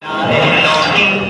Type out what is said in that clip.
Ding, dong, ding,